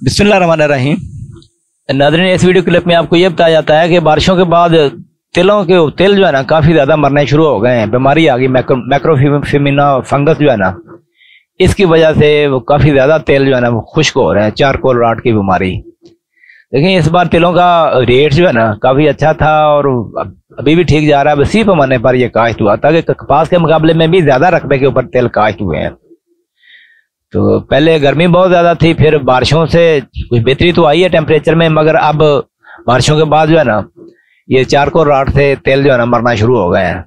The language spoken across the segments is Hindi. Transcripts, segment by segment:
रहीम नादरीन इस वीडियो क्लिप में आपको ये बताया जाता है कि बारिशों के बाद तिलों के तिल जो है ना, काफ़ी ज़्यादा मरने शुरू हो गए हैं। बीमारी आ गई मैक्रोफिमिना, फंगस जो है ना, इसकी वजह से वो काफ़ी ज़्यादा तेल जो है ना, वो खुश्क हो रहे हैं, चारकोल राट की बीमारी। देखिए इस बार तिलों का रेट जो है ना, काफ़ी अच्छा था और अभी भी ठीक जा रहा है। इसी पैमाने पर यह काश्त हुआ था कि, कपास के मुकाबले में भी ज़्यादा रकबे के ऊपर तेल काश्त हुए हैं। तो पहले गर्मी बहुत ज़्यादा थी, फिर बारिशों से कुछ बेहतरी तो आई है टेम्परेचर में, मगर अब बारिशों के बाद जो है ना, ये चारकोल राट से तेल जो है ना मरना शुरू हो गए हैं।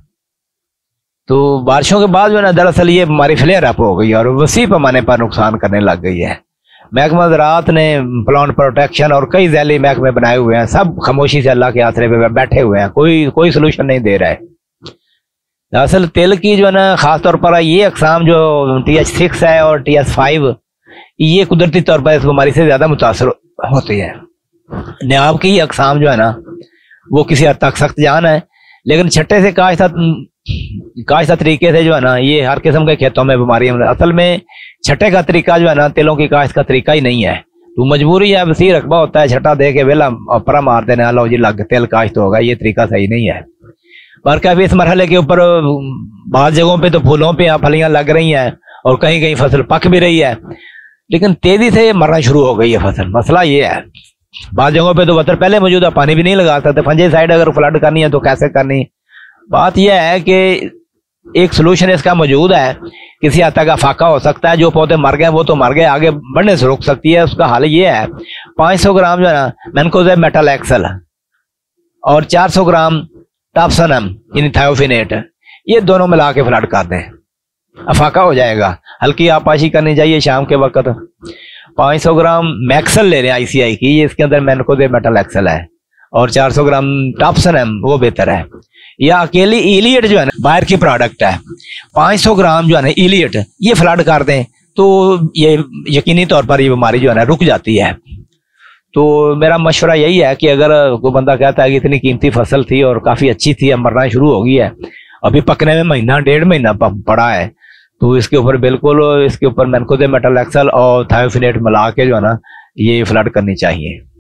तो बारिशों के बाद जो है ना, दरअसल ये बीमारी फ्लेयर अप हो गई और वसी पैमाने पर नुकसान करने लग गई है। महकमा ज़रात ने प्लांट प्रोटेक्शन और कई जैली महकमे बनाए हुए हैं, सब खामोशी से अल्लाह के आसरे पे बैठे हुए हैं, कोई कोई सोल्यूशन नहीं दे रहा है। दरअसल तेल की जो है ना खास तौर पर ये अकसाम जो टी एच सिक्स है और टी एच फाइव ये कुदरती तौर पर इस बीमारी से ज़्यादा मुतासर होती है। नाब की अकसाम जो है ना, वो किसी हद तक सख्त जान है, लेकिन छठे से काश्ता काश्ता तरीके से जो है ना, ये हर किस्म के खेतों में बीमारी असल में छठे का तरीका जो है ना, तेलों की काश्त का तरीका ही नहीं है। तो मजबूरी है वसी रकबा होता है, छठा दे के वेला परा मार देना, लो जी, लग तेल काश्त होगा ये तरीका सही नहीं है। पर काफ़ी इस मरहले के ऊपर बाद जगहों पे तो फूलों पे यहाँ फलियाँ लग रही हैं और कहीं कहीं फ़सल पक भी रही है। लेकिन तेज़ी से मरना शुरू हो गई है फ़सल। मसला ये है बाद जगहों पे तो वतर पहले मौजूद है पानी भी नहीं लगा सकते। फंजे साइड अगर फ्लड करनी है तो कैसे करनी? बात यह है कि एक सोल्यूशन इसका मौजूद है। किसी हद तक फाका हो सकता है, जो पौधे मर गए, वो तो मर गए, आगे बढ़ने से रोक सकती है। उसका हाल ये है 500 ग्राम जो है ना मैनकोजे मेटल एक्सल और 400 ग्राम टापसनम यानी थायोफिनेट ये दोनों मिला के फ्लड कर दें। अफाका हो जाएगा। हल्की आपाशी करनी चाहिए शाम के वक्त। 500 ग्राम मैक्सल ले रहे हैं आईसीआई की। ये इसके अंदर मैनकोजे मेटल एक्सल है। और 400 ग्राम टॉपसन है वो बेहतर है। या अकेली इलियट जो है ना, बाहर की प्रोडक्ट है। 500 ग्राम जो है ना, इलियट, ये फ्लड कर दें तो ये यकीनी तौर पर ये बीमारी जो है ना, रुक जाती है। तो मेरा मशवरा यही है कि अगर कोई बंदा कहता है कि इतनी कीमती फ़सल थी और काफ़ी अच्छी थी, अब मरना शुरू हो गई है। अभी पकने में महीना, डेढ़ महीना पड़ा है। तो इसके ऊपर बिल्कुल, इसके ऊपर मैनकोदे मेटल एक्सल और थायोफिनेट मिला के जो है ना, ये फ्लड करनी चाहिए।